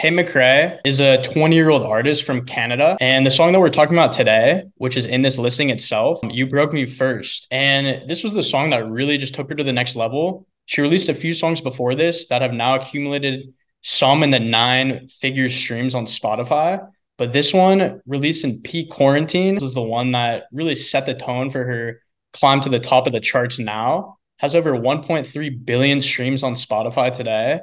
Tate McRae is a 20 year old artist from Canada. And the song that we're talking about today, which is in this listing itself, You Broke Me First. And this was the song that really just took her to the next level. She released a few songs before this that have now accumulated some in the nine figure streams on Spotify. But this one, released in peak quarantine, is the one that really set the tone for her climb to the top of the charts now. Has over 1.3 billion streams on Spotify today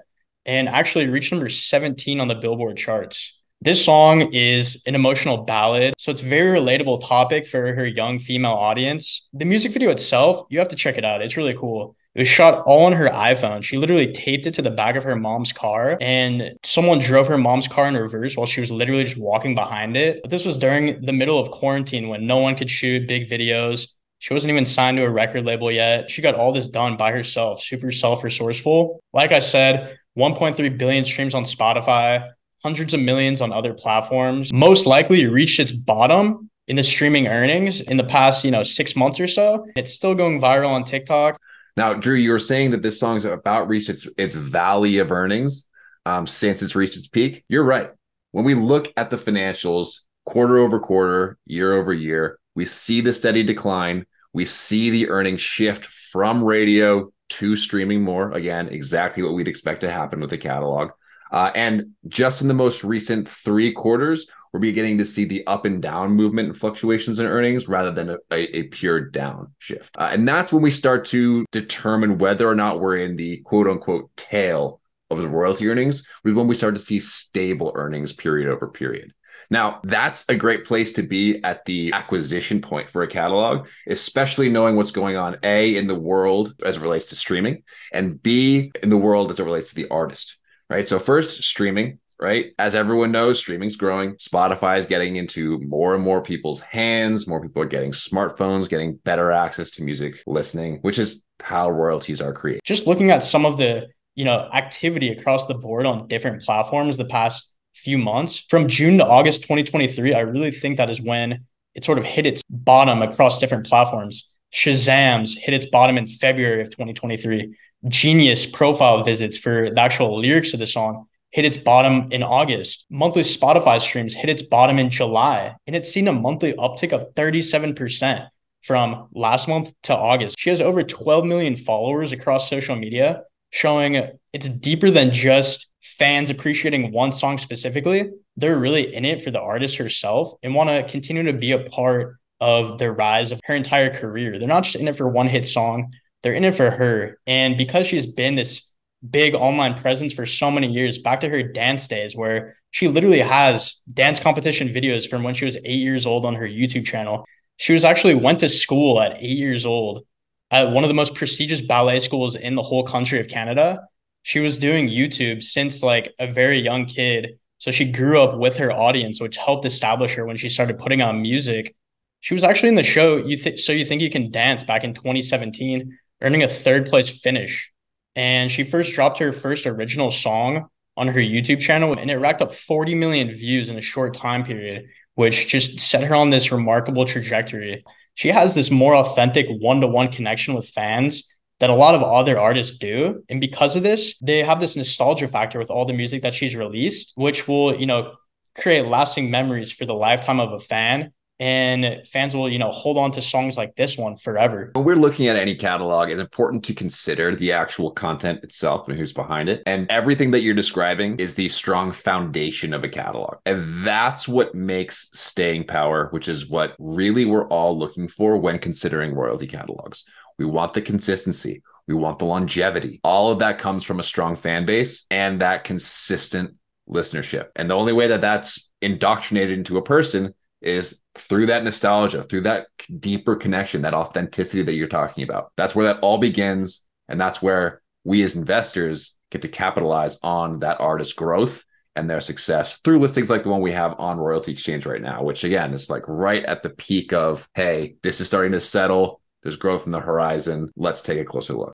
and actually reached number 17 on the Billboard charts. This song is an emotional ballad, so it's very relatable topic for her young female audience. The music video itself, you have to check it out. It's really cool. It was shot all on her iPhone. She literally taped it to the back of her mom's car, and someone drove her mom's car in reverse while she was literally just walking behind it. But this was during the middle of quarantine when no one could shoot big videos. She wasn't even signed to a record label yet. She got all this done by herself, super self resourceful. Like I said, 1.3 billion streams on Spotify, hundreds of millions on other platforms. Most likely reached its bottom in the streaming earnings in the past, you know, six months or so. It's still going viral on TikTok. Now, Drew, you were saying that this song's about reached its its valley of earnings um, since it's reached its peak. You're right. When we look at the financials, quarter over quarter, year over year, we see the steady decline. We see the earnings shift from radio to streaming more. Again, exactly what we'd expect to happen with the catalog. Uh, and just in the most recent three quarters, we're beginning to see the up and down movement and fluctuations in earnings rather than a, a, a pure down shift. Uh, and that's when we start to determine whether or not we're in the quote unquote tail of the royalty earnings, when we start to see stable earnings period over period. Now, that's a great place to be at the acquisition point for a catalog, especially knowing what's going on, A, in the world as it relates to streaming, and B, in the world as it relates to the artist, right? So, first, streaming. Right. As everyone knows, streaming's growing. Spotify is getting into more and more people's hands. More people are getting smartphones, getting better access to music listening, which is how royalties are created. Just looking at some of the, you know, activity across the board on different platforms the past few months. From June to August 2023, I really think that is when it sort of hit its bottom across different platforms. Shazam's hit its bottom in February of 2023. Genius profile visits for the actual lyrics of the song hit its bottom in August. Monthly Spotify streams hit its bottom in July, and it's seen a monthly uptick of 37% from last month to August. She has over 12 million followers across social media, showing it's deeper than just fans appreciating one song specifically, they're really in it for the artist herself and want to continue to be a part of the rise of her entire career. They're not just in it for one hit song, they're in it for her. And because she's been this big online presence for so many years, back to her dance days, where she literally has dance competition videos from when she was eight years old on her YouTube channel. She was actually went to school at eight years old at one of the most prestigious ballet schools in the whole country of Canada she was doing YouTube since like a very young kid. So she grew up with her audience, which helped establish her when she started putting on music. She was actually in the show You th- So You Think You Can Dance back in 2017, earning a third place finish. And she first dropped her first original song on her YouTube channel and it racked up 40 million views in a short time period, which just set her on this remarkable trajectory. She has this more authentic one to one connection with fans that a lot of other artists do. And because of this, they have this nostalgia factor with all the music that she's released, which will, you know, create lasting memories for the lifetime of a fan. And fans will, you know, hold on to songs like this one forever. When we're looking at any catalog, it's important to consider the actual content itself and who's behind it. And everything that you're describing is the strong foundation of a catalog. And that's what makes staying power, which is what really we're all looking for when considering royalty catalogs. We want the consistency. We want the longevity. All of that comes from a strong fan base and that consistent listenership. And the only way that that's indoctrinated into a person is through that nostalgia, through that deeper connection, that authenticity that you're talking about. That's where that all begins. And that's where we as investors get to capitalize on that artist's growth and their success through listings like the one we have on Royalty Exchange right now, which again is like right at the peak of, hey, this is starting to settle. There's growth in the horizon. Let's take a closer look.